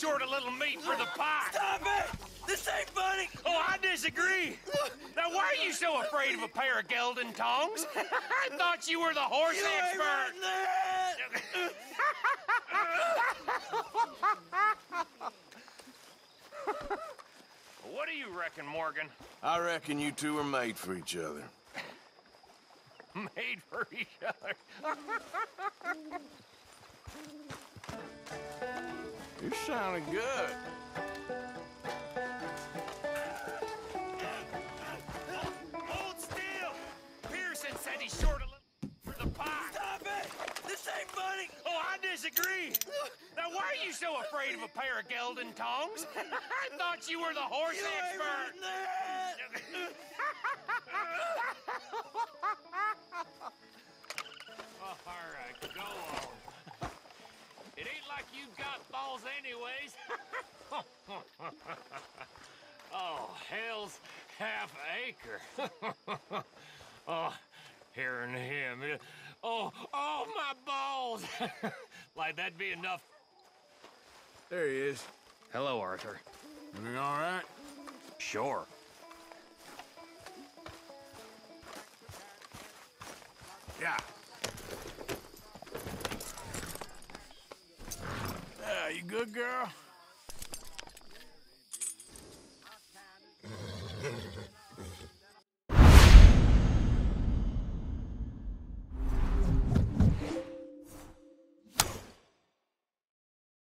short a little meat for the pie. Stop it! This ain't funny! Oh, I disagree. Now, why are you so afraid of a pair of gelding tongs? I thought you were the horse You ain't expert. What do you reckon, Morgan? I reckon you two are made for each other. Made for each other. You're sounding good. Hold still. Pearson said he's short a little for the pie. Stop it! This ain't funny! Oh, I disagree. Now, why are you so afraid of a pair of gelding tongs? I thought you were the horse You ain't expert. Oh, all right, go on. Balls anyways. oh, hell's half acre. oh, hearing him. Oh, oh, my balls. like that'd be enough. There he is. Hello, Arthur. All right? Sure. Yeah. Yeah, you good, girl?